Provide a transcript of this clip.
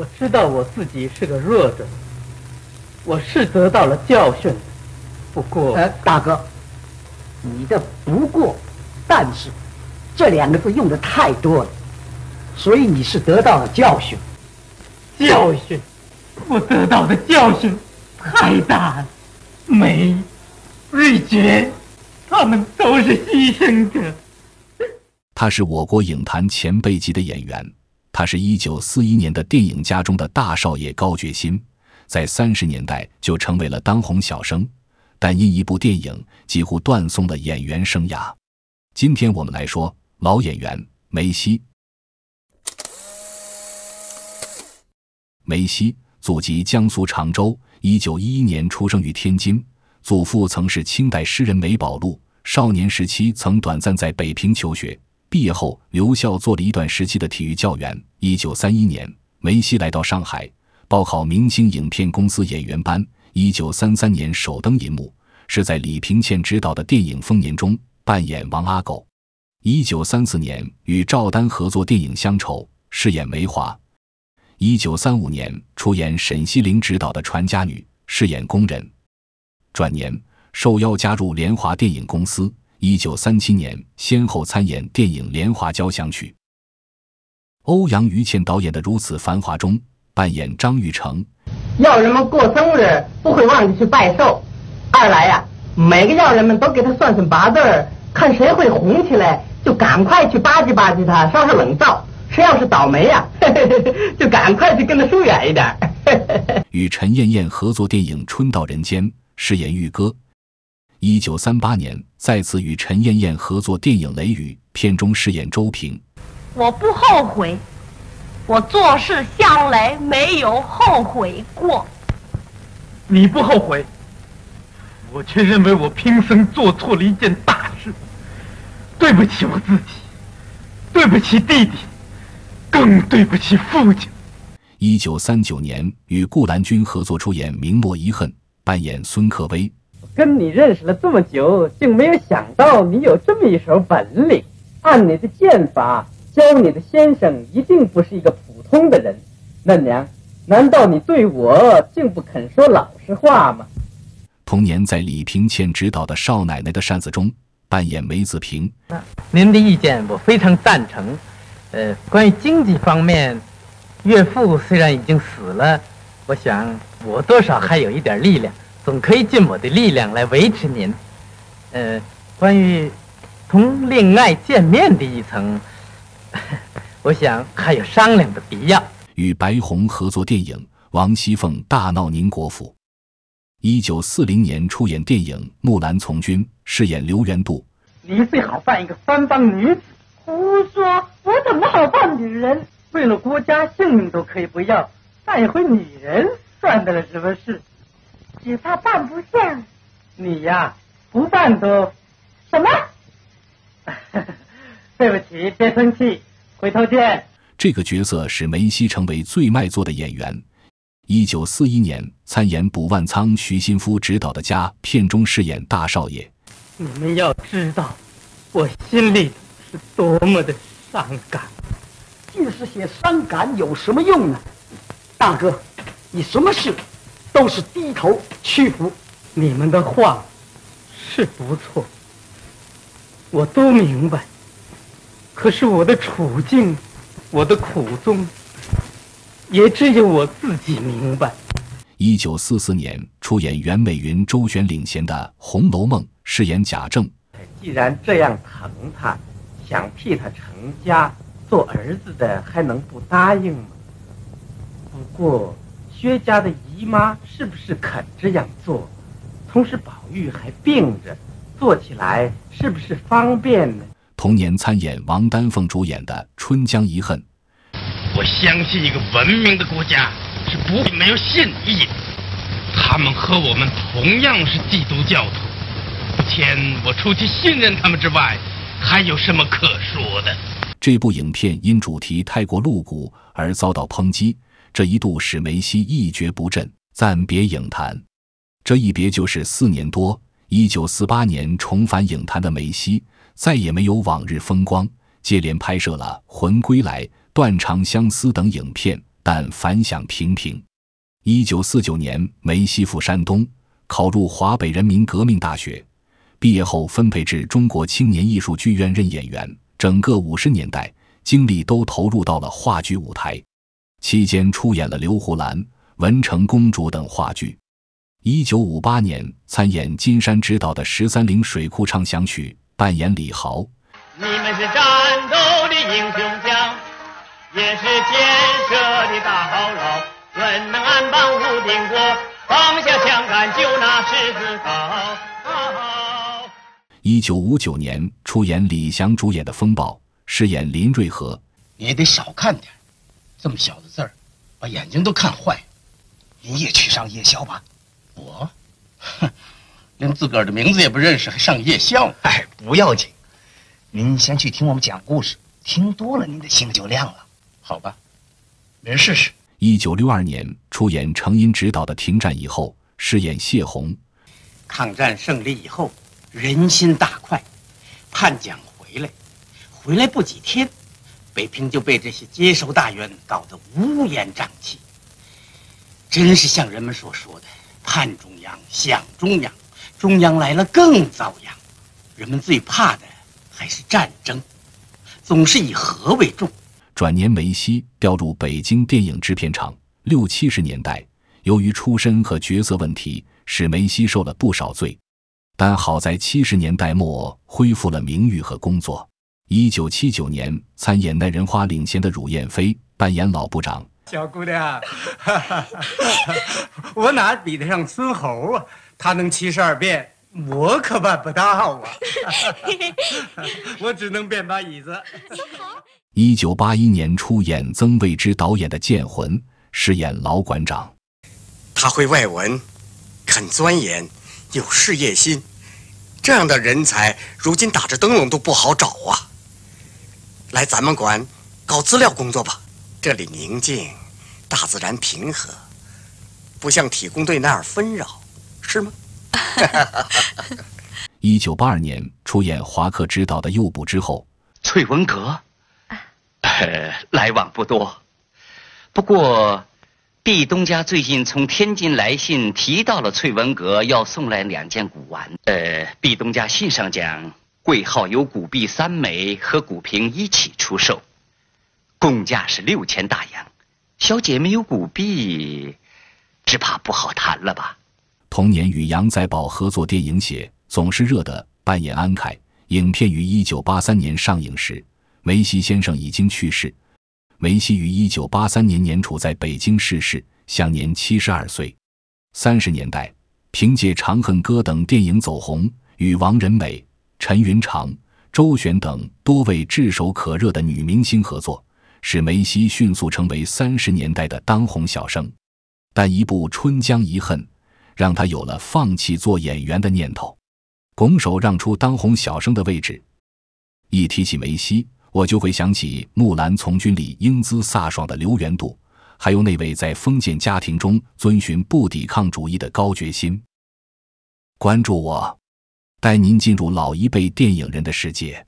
我知道我自己是个弱者，我是得到了教训的。不过，呃，大哥，你的“不过”“但是”这两个字用的太多了，所以你是得到了教训。教训，我得到的教训太大了。梅、瑞觉，他们都是牺牲者。他是我国影坛前辈级的演员，他是一九四一年的电影家中的大少爷高觉新，在三十年代就成为了当红小生。但因一部电影几乎断送了演员生涯。今天我们来说老演员梅西。梅西，祖籍江苏常州，一九一一年出生于天津。祖父曾是清代诗人梅葆禄，少年时期曾短暂在北平求学，毕业后留校做了一段时期的体育教员。一九三一年，梅西来到上海，报考明星影片公司演员班。一九三三年首登银幕，是在李平倩执导的电影《丰年》中扮演王阿狗。一九三四年与赵丹合作电影《乡愁》，饰演梅华。一九三五年出演沈西陵执导的《传家女》，饰演工人。转年受邀加入联华电影公司。一九三七年先后参演电影《莲花交响曲》。欧阳予倩导演的《如此繁华》中扮演张玉成。要人们过生日不会忘记去拜寿，二来呀，每个要人们都给他算算八字儿，看谁会红起来，就赶快去巴唧巴唧他，烧烧冷灶；谁要是倒霉呀，就赶快去跟他疏远一点。与陈燕燕合作电影《春到人间》，饰演玉哥。一九三八年再次与陈燕燕合作电影《雷雨》，片中饰演周平。我不后悔。我做事向来没有后悔过。你不后悔，我却认为我平生做错了一件大事。对不起我自己，对不起弟弟，更对不起父亲。一九三九年与顾兰君合作出演《明末遗恨》，扮演孙克威。跟你认识了这么久，竟没有想到你有这么一手本领。按你的剑法。教你的先生一定不是一个普通的人，嫩娘，难道你对我竟不肯说老实话吗？同年，在李平倩执导的《少奶奶的扇子》中扮演梅子平。您的意见我非常赞成。呃，关于经济方面，岳父虽然已经死了，我想我多少还有一点力量，总可以尽我的力量来维持您。呃，关于同恋爱见面的一层。我想还有商量的必要。与白虹合作电影《王熙凤大闹宁国府》，一九四零年出演电影《木兰从军》，饰演刘元度。你最好扮一个三帮女子。胡说！我怎么好扮女人？为了国家性命都可以不要，扮一回女人算得了什么事？只怕办不像。你呀，不办都什么？对不起，别生气，回头见。这个角色使梅西成为最卖座的演员。一九四一年参演卜万仓、徐新夫执导的《家》，片中饰演大少爷。你们要知道，我心里是多么的伤感。就是些伤感有什么用呢？大哥，你什么事都是低头屈服。你们的话是不错，我都明白。可是我的处境，我的苦衷，也只有我自己明白。一九四四年出演袁美云、周璇领衔的《红楼梦》，饰演贾政。既然这样疼他，想替他成家，做儿子的还能不答应吗？不过薛家的姨妈是不是肯这样做？同时宝玉还病着，做起来是不是方便呢？同年参演王丹凤主演的《春江遗恨》。我相信一个文明的国家是不会没有信义的。他们和我们同样是基督教徒，目前我除去信任他们之外，还有什么可说的？这部影片因主题太过露骨而遭到抨击，这一度使梅西一蹶不振，暂别影坛。这一别就是四年多。一九四八年重返影坛的梅西。再也没有往日风光，接连拍摄了《魂归来》《断肠相思》等影片，但反响平平。一九四九年，梅西赴山东，考入华北人民革命大学，毕业后分配至中国青年艺术剧院任演员。整个五十年代，精力都投入到了话剧舞台，期间出演了《刘胡兰》《文成公主》等话剧。一九五八年，参演金山执导的《十三陵水库唱响曲》，扮演李豪。你们是战斗的英雄将，也是建设的大好佬。怎能安邦无定国？放下枪杆就拿狮子高。一九五九年，出演李翔主演的《风暴》，饰演林瑞和。你也得少看点，这么小的字儿，把眼睛都看坏。您也去上夜校吧。我，哼，连自个儿的名字也不认识，还上夜校？哎，不要紧。您先去听我们讲故事，听多了，您的心就亮了。好吧，您试试。一九六二年，出演程荫执导的《停战以后》，饰演谢红。抗战胜利以后，人心大快，叛蒋回来，回来不几天，北平就被这些接收大员搞得乌烟瘴气。真是像人们所说的“盼中央，想中央，中央来了更遭殃”。人们最怕的还是战争，总是以和为重。转年，梅西调入北京电影制片厂。六七十年代，由于出身和角色问题，使梅西受了不少罪。但好在七十年代末恢复了名誉和工作。一九七九年，参演《耐人花》领衔的汝燕飞扮演老部长。小姑娘，我哪比得上孙猴啊？他能七十二变，我可办不到啊！我只能变把椅子。一九八一年出演曾卫之导演的《剑魂》，饰演老馆长。他会外文，肯钻研，有事业心，这样的人才如今打着灯笼都不好找啊！来咱们馆搞资料工作吧，这里宁静，大自然平和，不像体工队那儿纷扰，是吗？一九八二年出演华克执导的《诱捕》之后，翠文阁。呃，来往不多，不过，毕东家最近从天津来信，提到了翠文阁要送来两件古玩。呃，毕东家信上讲，贵号有古币三枚和古瓶一起出售，共价是六千大洋。小姐没有古币，只怕不好谈了吧？同年与杨载宝合作电影《写总是热的》，扮演安凯。影片于一九八三年上映时。梅西先生已经去世。梅西于一九八三年年初在北京逝世，享年七十二岁。三十年代，凭借《长恨歌》等电影走红，与王仁美、陈云长、周璇等多位炙手可热的女明星合作，使梅西迅速成为三十年代的当红小生。但一部《春江遗恨》，让他有了放弃做演员的念头，拱手让出当红小生的位置。一提起梅西，我就会想起《木兰从军》里英姿飒爽的刘元度，还有那位在封建家庭中遵循不抵抗主义的高觉心。关注我，带您进入老一辈电影人的世界。